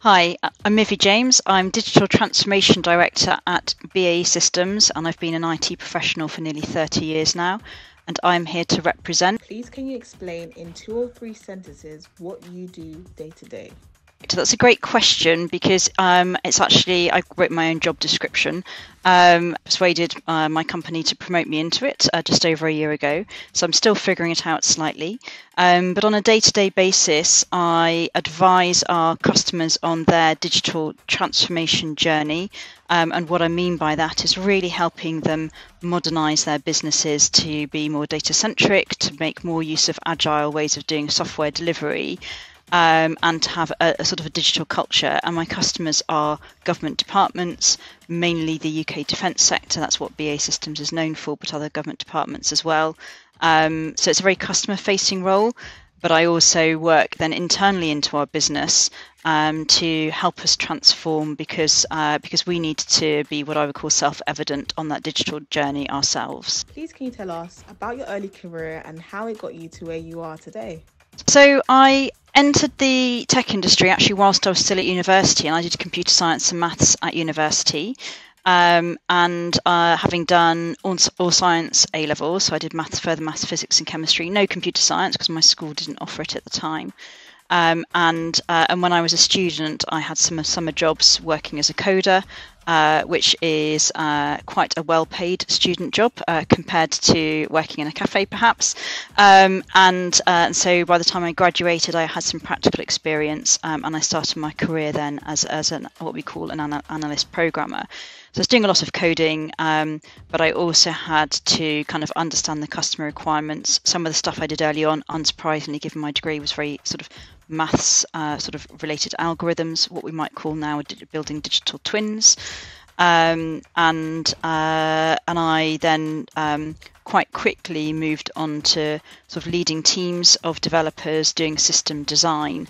Hi, uh, I'm Mivy James. I'm Digital Transformation Director at BAE Systems, and I've been an IT professional for nearly 30 years now. And I'm here to represent. Please, can you explain in two or three sentences what you do day to day? That's a great question because um, it's actually I wrote my own job description. Um, persuaded uh, my company to promote me into it uh, just over a year ago. So I'm still figuring it out slightly. Um, but on a day-to-day basis, I advise our customers on their digital transformation journey. Um, and what I mean by that is really helping them modernize their businesses to be more data centric, to make more use of agile ways of doing software delivery um, and to have a, a, sort of a digital culture. And my customers are government departments, mainly the UK defence sector. That's what BAE Systems is known for, but other government departments as well. Um, so it's a very customer facing role. But I also work then internally into our business um, to help us transform because uh, because we need to be what I would call self-evident on that digital journey ourselves. Please, can you tell us about your early career and how it got you to where you are today? So I entered the tech industry actually whilst I was still at university, and I did computer science and maths at university. Um, and uh, having done all, all, science A levels, so I did maths, further maths, physics, and chemistry. No computer science because my school didn't offer it at the time. Um, and uh, and when I was a student, I had some summer jobs working as a coder, uh, which is uh, quite a well-paid student job uh, compared to working in a cafe, perhaps. Um, and, uh, so by the time I graduated, I had some practical experience, um, and I started my career then as as an what we call an analyst programmer. So I was doing a lot of coding, um, but I also had to kind of understand the customer requirements. Some of the stuff I did early on, unsurprisingly, given my degree, was very sort of maths uh, sort of related algorithms, what we might call now building digital twins. Um, and uh, and I then um, quite quickly moved on to sort of leading teams of developers doing system design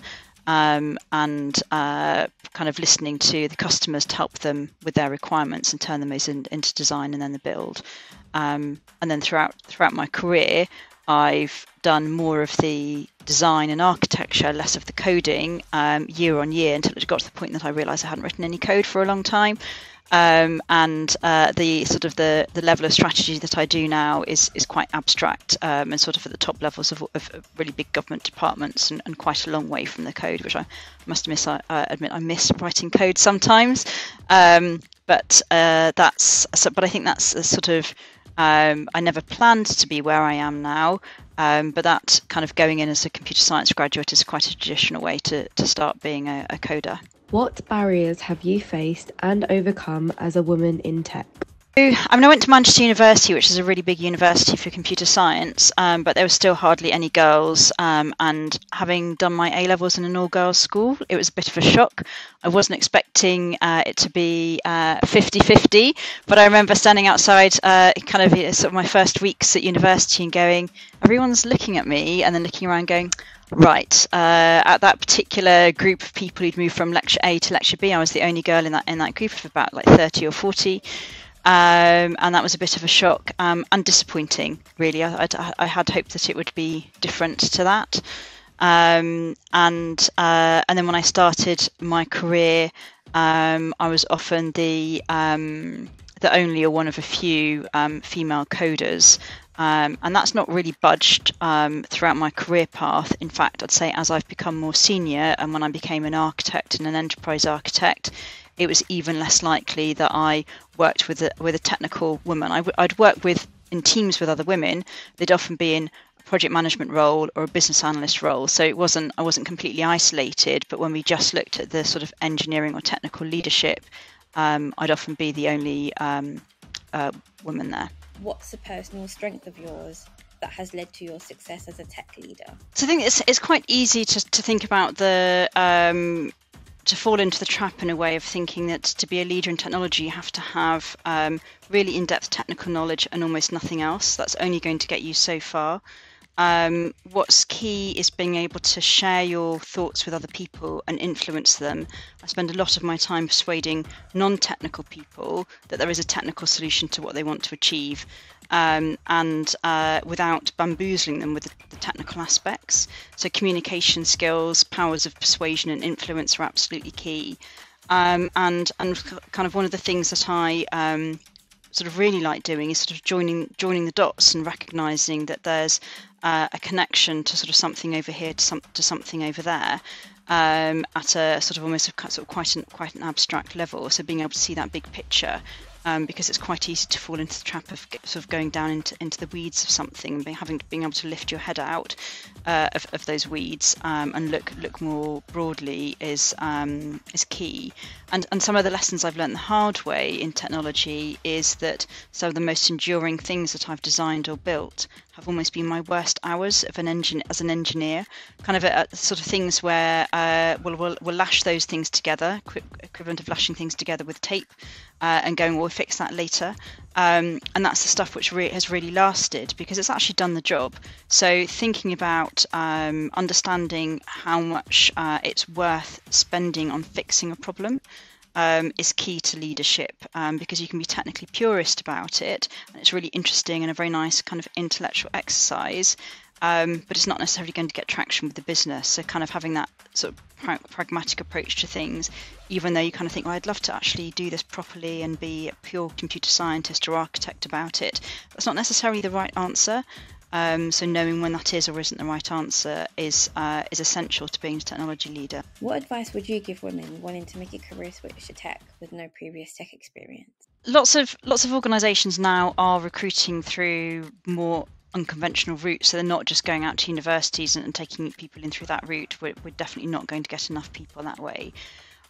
um, and uh, kind of listening to the customers to help them with their requirements and turn them in, into design and then the build. Um, and then throughout throughout my career, I've done more of the design and architecture, less of the coding um, year on year until it got to the point that I realised I hadn't written any code for a long time. Um, and uh, the sort of the, the level of strategy that I do now is is quite abstract um, and sort of at the top levels of, of really big government departments and, and, quite a long way from the code, which I must miss. I admit I miss writing code sometimes, um, but uh, that's so, but I think that's a sort of um, I never planned to be where I am now, um, but that kind of going in as a computer science graduate is quite a traditional way to, to start being a, a coder. What barriers have you faced and overcome as a woman in tech? I mean, I went to Manchester University, which is a really big university for computer science, um, but there were still hardly any girls. Um, and having done my A levels in an all girls school, it was a bit of a shock. I wasn't expecting uh, it to be 50 uh, 50, but I remember standing outside uh, kind of sort of my first weeks at university and going, everyone's looking at me, and then looking around going, right uh, at that particular group of people who'd moved from lecture a to lecture b i was the only girl in that in that group of about like 30 or 40 um, and that was a bit of a shock um, and disappointing. Really, I, I, I, had hoped that it would be different to that. Um, and uh, and then when I started my career, um, I was often the um, the only or one of a few um, female coders. Um, and that's not really budged um, throughout my career path. In fact, I'd say as I've become more senior and when I became an architect and an enterprise architect, it was even less likely that I worked with a, with a technical woman. I w- I'd work with in teams with other women. They'd often be in a project management role or a business analyst role. So it wasn't I wasn't completely isolated. But when we just looked at the sort of engineering or technical leadership, um, I'd often be the only um, uh, woman there. What's a personal strength of yours? that has led to your success as a tech leader? So I think it's it's quite easy to, to think about the um, to fall into the trap in a way of thinking that to be a leader in technology, you have to have um, really in depth technical knowledge and almost nothing else. That's only going to get you so far. Um, what's key is being able to share your thoughts with other people and influence them. I spend a lot of my time persuading non technical people that there is a technical solution to what they want to achieve um, and uh, without bamboozling them with the, technical aspects. So communication skills, powers of persuasion and influence are absolutely key. Um, and and kind of one of the things that I um, sort of really like doing is sort of joining joining the dots and recognizing that there's uh, a connection to sort of something over here to some to something over there um, at a sort of almost a, sort of quite an quite an abstract level. So being able to see that big picture um, because it's quite easy to fall into the trap of sort of going down into, into the weeds of something and being, having being able to lift your head out uh, of, of those weeds um, and look look more broadly is um, is key. And and some of the lessons I've learned the hard way in technology is that some of the most enduring things that I've designed or built have almost been my worst hours of an engine as an engineer. Kind of a, a sort of things where uh, we'll, we'll, we'll lash those things together, equivalent of lashing things together with tape, uh, and going, well, we'll fix that later. Um, and that's the stuff which re- has really lasted because it's actually done the job. So thinking about um, understanding how much uh, it's worth spending on fixing a problem um, is key to leadership um, because you can be technically purist about it and it's really interesting and a very nice kind of intellectual exercise. Um, but it's not necessarily going to get traction with the business. So, kind of having that sort of pra- pragmatic approach to things, even though you kind of think, well, I'd love to actually do this properly and be a pure computer scientist or architect about it, that's not necessarily the right answer. Um, so knowing when that is or isn't the right answer is uh, is essential to being a technology leader. What advice would you give women wanting to make a career switch to tech with no previous tech experience? Lots of lots of organisations now are recruiting through more unconventional routes. So they're not just going out to universities and, and taking people in through that route. We're, we're definitely not going to get enough people that way.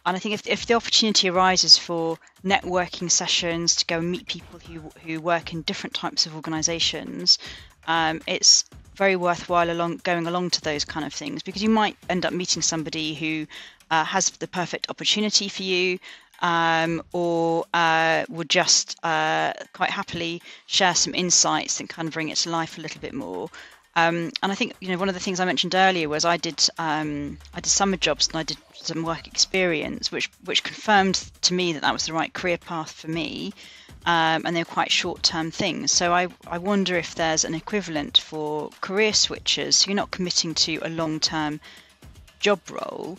And I think if, if the opportunity arises for networking sessions to go and meet people who, who work in different types of organisations, um, it's very worthwhile along going along to those kind of things because you might end up meeting somebody who uh, has the perfect opportunity for you um, or uh, would just uh, quite happily share some insights and kind of bring it to life a little bit more. Um, and I think you know one of the things I mentioned earlier was I did um, I did summer jobs and I did some work experience, which which confirmed to me that that was the right career path for me um, and they're quite short-term things. So I, I wonder if there's an equivalent for career switchers. So you're not committing to a long-term job role,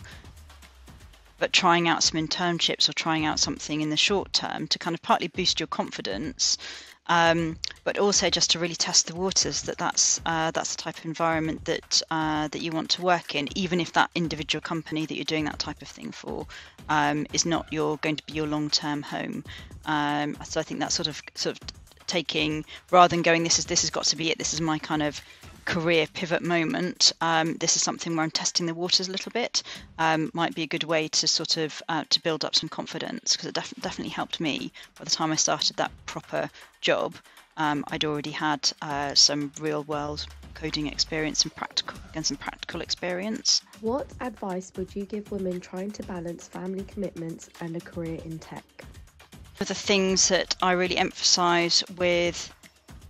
but trying out some internships or trying out something in the short term to kind of partly boost your confidence um, but also just to really test the waters that that's uh, that's the type of environment that uh, that you want to work in, even if that individual company that you're doing that type of thing for um, is not your going to be your long-term home. Um, so I think that's sort of sort of taking rather than going this is this has got to be it. This is my kind of career pivot moment, um, this is something where I'm testing the waters a little bit. Um, might be a good way to sort of uh, to build up some confidence because it def- definitely helped me. By the time I started that proper job, um, I'd already had uh, some real world coding experience and practical and some practical experience. What advice would you give women trying to balance family commitments and a career in tech? One of the things that I really emphasise with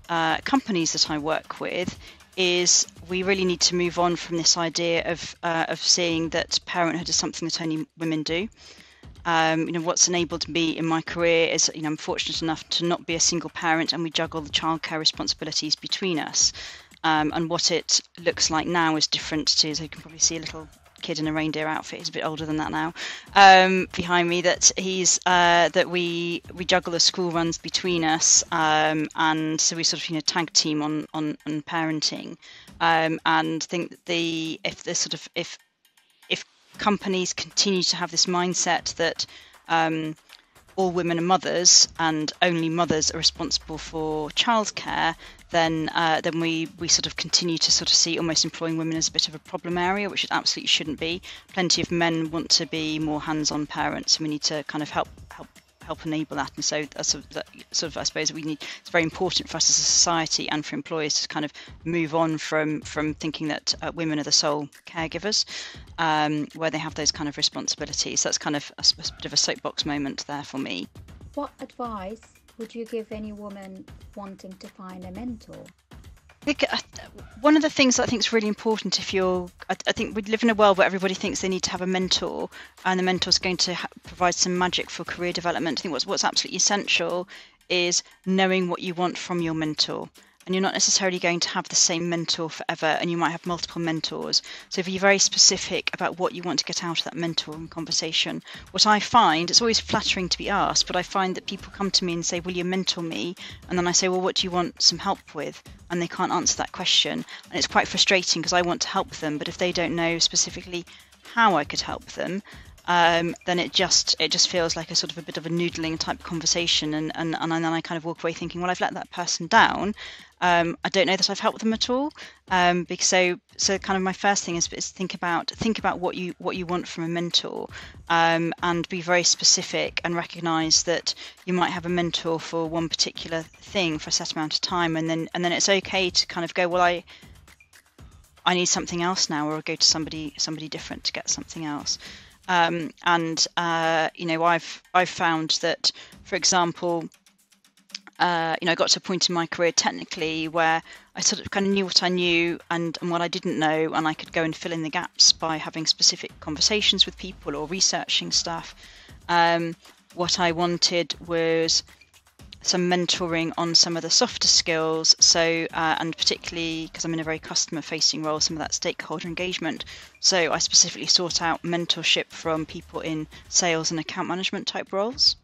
uh, companies that I work with is we really need to move on from this idea of uh, of seeing that parenthood is something that only women do. Um, you know what's enabled me in my career is you know I'm fortunate enough to not be a single parent and we juggle the childcare responsibilities between us. Um, and what it looks like now is different to so you can probably see a little kid in a reindeer outfit. He's a bit older than that now. Um, behind me, that he's uh, that we we juggle the school runs between us, um, and so we sort of you know tag team on on, on parenting, um, and think the if the sort of if companies continue to have this mindset that um, all women are mothers and only mothers are responsible for childcare, then uh, then we we sort of continue to sort of see almost employing women as a bit of a problem area, which it absolutely shouldn't be. Plenty of men want to be more hands-on parents, and we need to kind of help help help enable that. And so, uh, sort, of, that, sort of, I suppose we need. It's very important for us as a society and for employers to kind of move on from from thinking that uh, women are the sole caregivers, um, where they have those kind of responsibilities. That's kind of a, a bit of a soapbox moment there for me. What advice would you give any woman wanting to find a mentor? Think uh, one of the things I think is really important if you're, I, I, think we live in a world where everybody thinks they need to have a mentor, and the mentor is going to ha- provide some magic for career development. I think what's what's absolutely essential is knowing what you want from your mentor and you're not necessarily going to have the same mentor forever, and you might have multiple mentors. So if you're very specific about what you want to get out of that mentoring conversation, what I find it's always flattering to be asked, but I find that people come to me and say, "Will you mentor me?" And then I say, "Well, what do you want some help with?" And they can't answer that question, and it's quite frustrating because I want to help them, but if they don't know specifically how I could help them, um, then it just it just feels like a sort of a bit of a noodling type conversation, and and, and then I kind of walk away thinking, well, I've let that person down. Um, I don't know that I've helped them at all. Um, because so so kind of my first thing is, is think about think about what you what you want from a mentor, um, and be very specific and recognise that you might have a mentor for one particular thing for a set amount of time, and then and then it's okay to kind of go, well, I I need something else now, or go to somebody somebody different to get something else. Um, and uh, you know, I've I've found that, for example, uh, you know, I got to a point in my career technically where I sort of kind of knew what I knew and, and what I didn't know, and I could go and fill in the gaps by having specific conversations with people or researching stuff. Um, what I wanted was some mentoring on some of the softer skills. So, uh, and particularly because I'm in a very customer facing role, some of that stakeholder engagement. So, I specifically sought out mentorship from people in sales and account management type roles.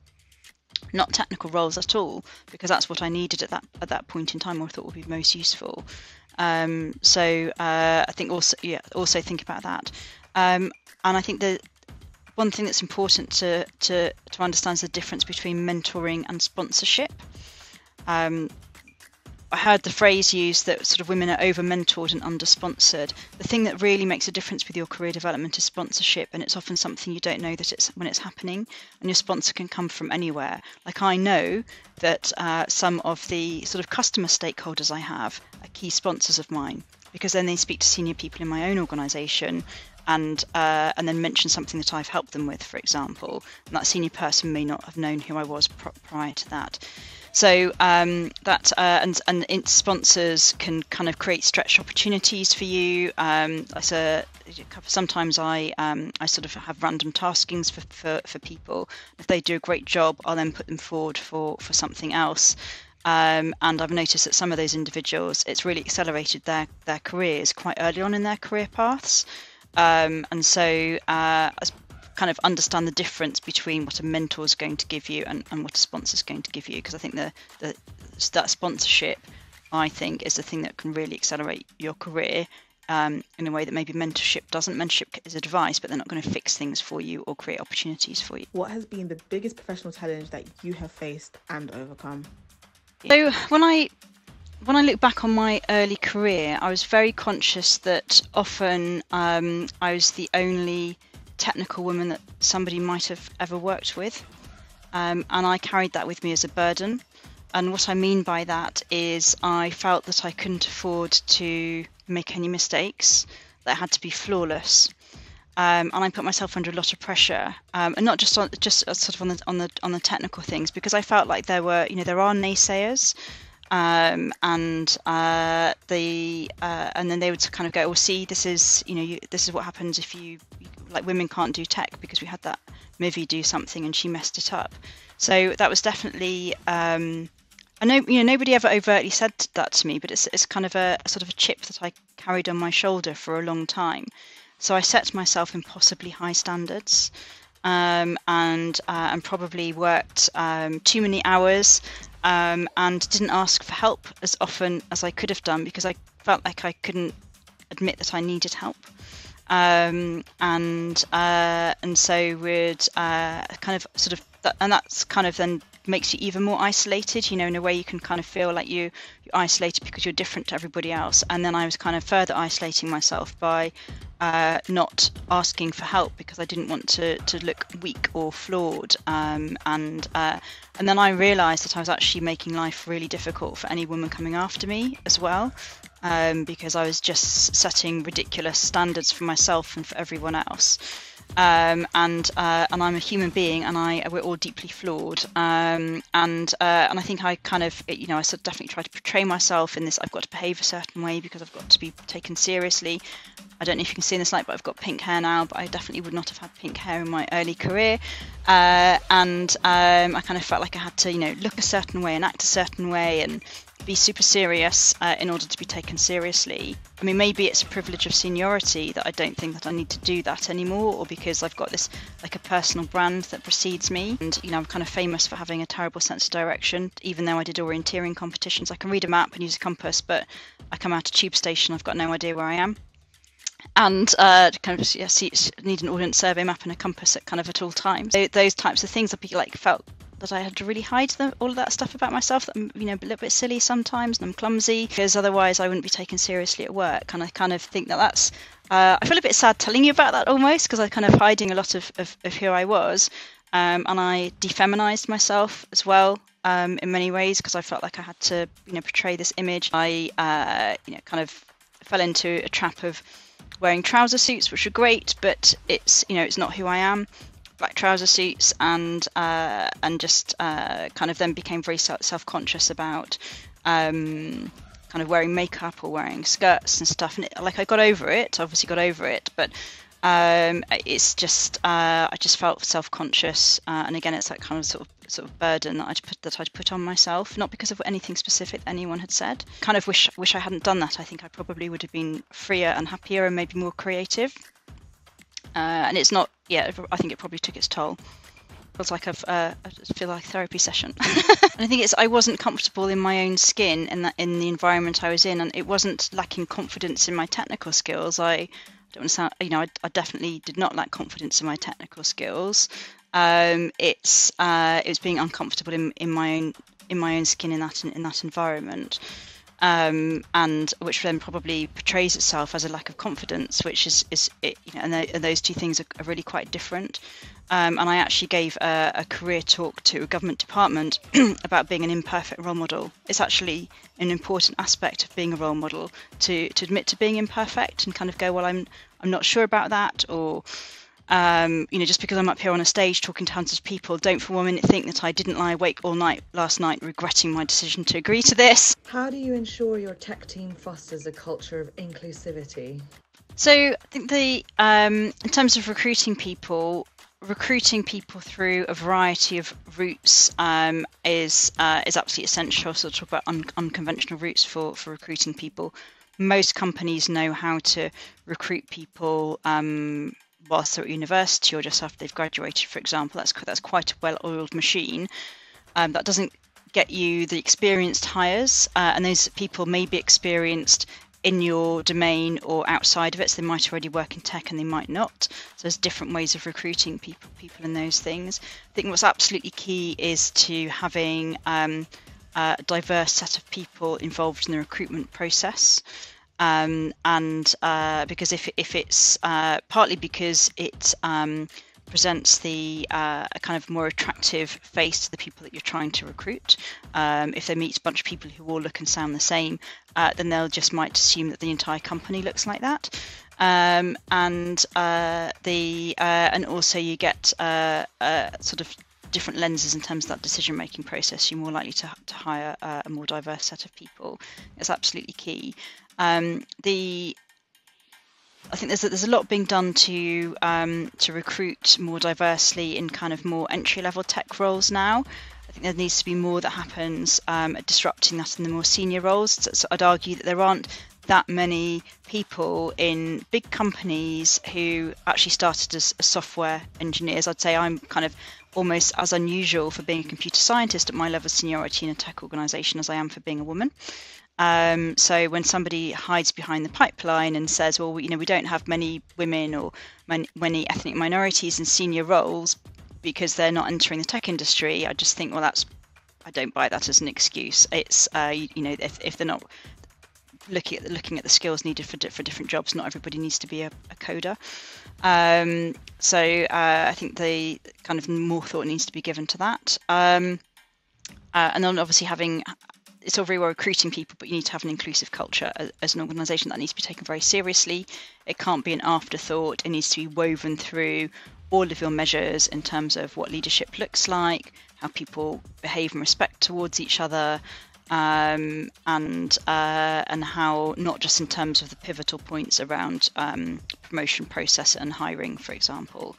Not technical roles at all, because that's what I needed at that at that point in time, or thought would be most useful. Um, so uh, I think also yeah also think about that, um, and I think that one thing that's important to, to, to understand is the difference between mentoring and sponsorship. Um, I heard the phrase used that sort of women are over mentored and under sponsored. The thing that really makes a difference with your career development is sponsorship, and it's often something you don't know that it's when it's happening, and your sponsor can come from anywhere. Like I know that uh, some of the sort of customer stakeholders I have are key sponsors of mine because then they speak to senior people in my own organisation and uh, and then mention something that I've helped them with, for example. And that senior person may not have known who I was pr- prior to that. So um, that uh, and and sponsors can kind of create stretch opportunities for you. Um, so sometimes I um, I sort of have random taskings for, for, for people. If they do a great job, I'll then put them forward for for something else. Um, and I've noticed that some of those individuals, it's really accelerated their their careers quite early on in their career paths. Um, and so uh, kind of understand the difference between what a mentor is going to give you and, and what a sponsor is going to give you because I think the, the that sponsorship I think is the thing that can really accelerate your career um, in a way that maybe mentorship doesn't. Mentorship is advice, but they're not going to fix things for you or create opportunities for you. What has been the biggest professional challenge that you have faced and overcome? So when I when I look back on my early career, I was very conscious that often um, I was the only technical woman that somebody might have ever worked with. Um, and I carried that with me as a burden. And what I mean by that is I felt that I couldn't afford to make any mistakes, that I had to be flawless. Um, and I put myself under a lot of pressure, um, and not just on just sort of on the on the on the technical things, because I felt like there were, you know, there are naysayers, um, and uh, the uh, and then they would kind of go, "Well, see, this is you know you, this is what happens if you like women can't do tech because we had that Mivy do something and she messed it up." So that was definitely. Um, I know you know nobody ever overtly said that to me, but it's it's kind of a, a sort of a chip that I carried on my shoulder for a long time. So I set myself impossibly high standards. Um, and uh, and probably worked um, too many hours um, and didn't ask for help as often as I could have done because I felt like I couldn't admit that I needed help. Um, and uh, and so would uh, kind of sort of and that's kind of then makes you even more isolated you know in a way you can kind of feel like you you're isolated because you're different to everybody else. And then i was kind of further isolating myself by uh, not asking for help because i didn't want to to look weak or flawed. Um, and uh, and then i realized that i was actually making life really difficult for any woman coming after me as well um, because i was just setting ridiculous standards for myself and for everyone else um, and uh, and I'm a human being, and I we're all deeply flawed. Um, and uh, and I think I kind of you know I sort of definitely try to portray myself in this. I've got to behave a certain way because I've got to be taken seriously. I don't know if you can see in this light, but I've got pink hair now. But I definitely would not have had pink hair in my early career. Uh, and um, I kind of felt like I had to you know look a certain way and act a certain way and be super serious uh, in order to be taken seriously. I mean, maybe it's a privilege of seniority that I don't think that I need to do that anymore, or because I've got this like a personal brand that precedes me, and you know I'm kind of famous for having a terrible sense of direction. Even though I did orienteering competitions, I can read a map and use a compass, but I come out a tube station, I've got no idea where I am and uh, kind of yeah, see, need an ordnance survey map and a compass at kind of at all times. So those types of things, I like felt that I had to really hide the, all of that stuff about myself. That I'm, you know, a little bit silly sometimes, and I'm clumsy because otherwise I wouldn't be taken seriously at work. And I kind of think that that's. Uh, I feel a bit sad telling you about that almost because I kind of hiding a lot of, of, of who I was, um, and I defeminized myself as well um, in many ways because I felt like I had to, you know, portray this image. I, uh, you know, kind of fell into a trap of wearing trouser suits, which are great, but it's you know it's not who I am. Black trouser suits and uh, and just uh, kind of then became very self conscious about um, kind of wearing makeup or wearing skirts and stuff. And it, like I got over it, obviously got over it, but um, it's just uh, I just felt self conscious, uh, and again it's that kind of sort of sort of burden that I'd put that I'd put on myself, not because of anything specific anyone had said. Kind of wish wish I hadn't done that. I think I probably would have been freer and happier and maybe more creative. Uh, and it's not. Yeah, I think it probably took its toll. Feels like I've uh, I feel like a therapy session. and I think it's I wasn't comfortable in my own skin in that in the environment I was in, and it wasn't lacking confidence in my technical skills. I don't want to sound, you know, I, I, definitely did not lack confidence in my technical skills. Um, it's uh, it was being uncomfortable in, in my own in my own skin in that in that environment, um, and which then probably portrays itself as a lack of confidence, which is is it, you know, and, and those two things are, are really quite different. Um, and I actually gave a, a, career talk to a government department about being an imperfect role model. It's actually an important aspect of being a role model to to admit to being imperfect and kind of go, well, I'm I'm not sure about that, or um, you know, just because I'm up here on a stage talking to hundreds of people, don't for one minute think that I didn't lie awake all night last night regretting my decision to agree to this. How do you ensure your tech team fosters a culture of inclusivity? So I think the um, in terms of recruiting people, recruiting people through a variety of routes um, is uh, is absolutely essential. So talk about un- unconventional routes for for recruiting people. Most companies know how to recruit people um, whilst they're at university or just after they've graduated, for example. That's that's quite a well-oiled machine. Um, that doesn't get you the experienced hires, uh, and those people may be experienced in your domain or outside of it. So they might already work in tech and they might not. So there's different ways of recruiting people people in those things. I think what's absolutely key is to having um, a diverse set of people involved in the recruitment process. Um, and uh, because if if it's uh, partly because it um, presents the uh, a kind of more attractive face to the people that you're trying to recruit. Um, if they meet a bunch of people who all look and sound the same, uh, then they'll just might assume that the entire company looks like that. Um, and uh, the uh, and also you get sort of different lenses in terms of that decision making process. You're more likely to, to hire a more diverse set of people. It's absolutely key. Um, the I think there's a, there's a lot being done to um, to recruit more diversely in kind of more entry level tech roles now. I think there needs to be more that happens um, at disrupting that in the more senior roles. So, so I'd argue that there aren't that many people in big companies who actually started as, as software engineers. I'd say I'm kind of almost as unusual for being a computer scientist at my level of seniority in a tech organization as I am for being a woman. Um, so when somebody hides behind the pipeline and says, well, you know, we don't have many women or many ethnic minorities in senior roles because they're not entering the tech industry, I just think, well, that's, I don't buy that as an excuse. It's, uh, you, know, if, if they're not looking at looking at the skills needed for, for different jobs, not everybody needs to be a, a coder. Um, so uh, I think the kind of more thought needs to be given to that. Um, uh, and then obviously having it's all very well recruiting people, but you need to have an inclusive culture as, as, an organisation that needs to be taken very seriously. It can't be an afterthought. It needs to be woven through all of your measures in terms of what leadership looks like, how people behave and respect towards each other, um, and uh, and how not just in terms of the pivotal points around um, promotion process and hiring, for example.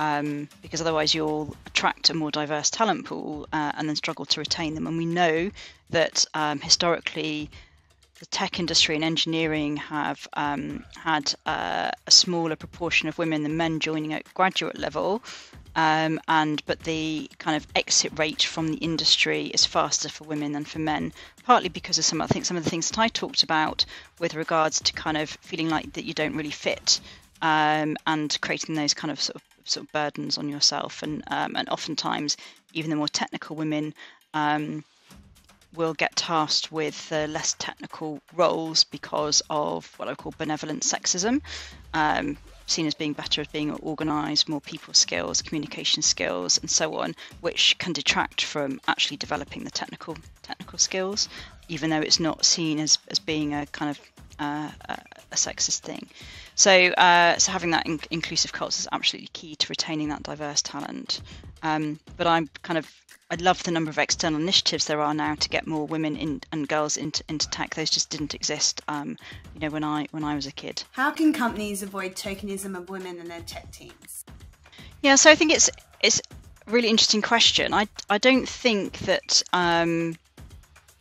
um, because otherwise you'll attract a more diverse talent pool uh, and then struggle to retain them. And we know that um, historically, the tech industry and engineering have um, had uh, a smaller proportion of women than men joining at graduate level. Um, and but the kind of exit rate from the industry is faster for women than for men, partly because of some I think some of the things that I talked about with regards to kind of feeling like that you don't really fit, um, and creating those kind of sort of sort of burdens on yourself, and um, and oftentimes even the more technical women um, will get tasked with less technical roles because of what I call benevolent sexism. Um, seen as being better at being organised, more people skills, communication skills, and so on, which can detract from actually developing the technical technical skills, even though it's not seen as, as being a kind of uh, a sexist thing. So, uh, so having that in- inclusive culture is absolutely key to retaining that diverse talent. Um, but I'm kind of I love the number of external initiatives there are now to get more women in, and girls into, into tech. Those just didn't exist, um, you know, when I when I was a kid. How can companies avoid tokenism of women in their tech teams? Yeah, so I think it's it's a really interesting question. I I don't think that um,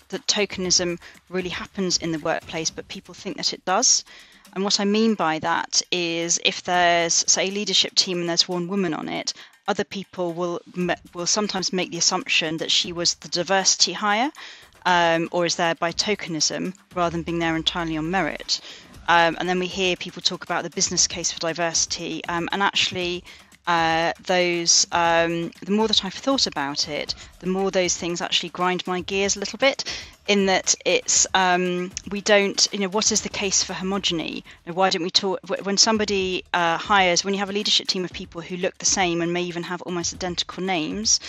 that tokenism really happens in the workplace, but people think that it does. And what I mean by that is if there's, say, a leadership team and there's one woman on it, other people will will sometimes make the assumption that she was the diversity hire, um, or is there by tokenism rather than being there entirely on merit. Um, and then we hear people talk about the business case for diversity, um, and actually, uh, those um, the more that I've thought about it, the more those things actually grind my gears a little bit in that it's um, we don't you know what is the case for homogeny? Why don't we talk when somebody uh, hires when you have a leadership team of people who look the same and may even have almost identical names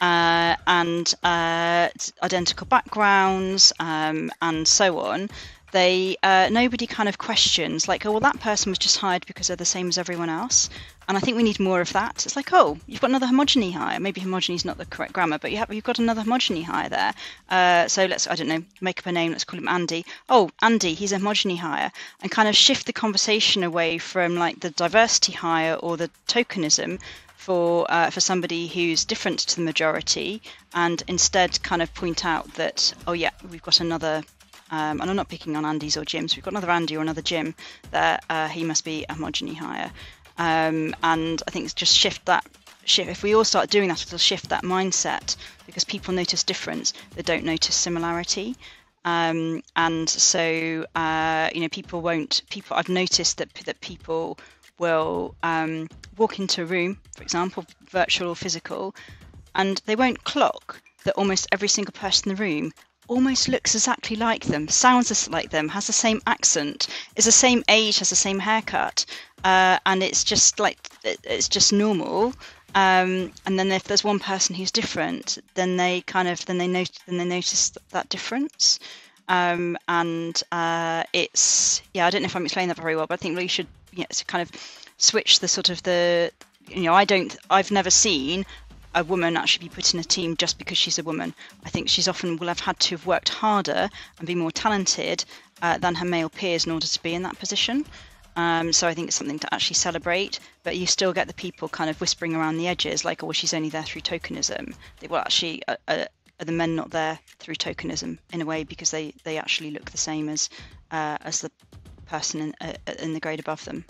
uh, and uh, identical backgrounds um, and so on they uh, nobody kind of questions like oh well that person was just hired because they're the same as everyone else and I think we need more of that. It's like, oh, you've got another homogeny hire. Maybe homogeny is not the correct grammar, but you have, you've got another homogeny hire there. Uh, so let's, I don't know, make up a name. Let's call him Andy. Oh, Andy, he's a homogeny hire, and kind of shift the conversation away from like the diversity hire or the tokenism for uh, for somebody who's different to the majority, and instead kind of point out that, oh yeah, we've got another um, and I'm not picking on Andy's or Jim's. We've got another Andy or another Jim. That uh, he must be a homogeny hire. Um, and I think just shift that shift. If we all start doing that, it'll shift that mindset because people notice difference, they don't notice similarity. Um, and so uh, you know, people won't. People I've noticed that that people will um, walk into a room, for example, virtual or physical, and they won't clock that almost every single person in the room almost looks exactly like them, sounds like them, has the same accent, is the same age, has the same haircut, uh, and it's just like it's just normal. Um, and then if there's one person who's different, then they kind of then they notice then they notice that difference. Um, and uh, it's yeah, I don't know if I'm explaining that very well, but I think we should you know, kind of switch the sort of the you know I don't I've never seen a woman actually be put in a team just because she's a woman. I think she's often will have had to have worked harder and be more talented uh, than her male peers in order to be in that position. Um, so I think it's something to actually celebrate, but you still get the people kind of whispering around the edges, like, "Oh, she's only there through tokenism." They, well, actually, uh, uh, are the men not there through tokenism in a way because they they actually look the same as uh, as the person in, uh, in the grade above them?